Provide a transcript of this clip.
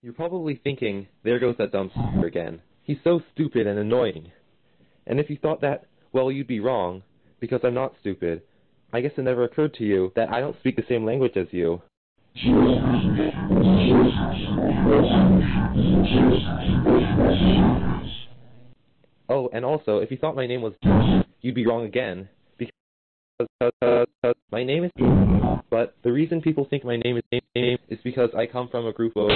You're probably thinking, there goes that dumpster again. He's so stupid and annoying. And if you thought that, well, you'd be wrong, because I'm not stupid. I guess it never occurred to you that I don't speak the same language as you. Oh, and also, if you thought my name was you'd be wrong again, because uh, uh, my name is but the reason people think my name is name is because I come from a group of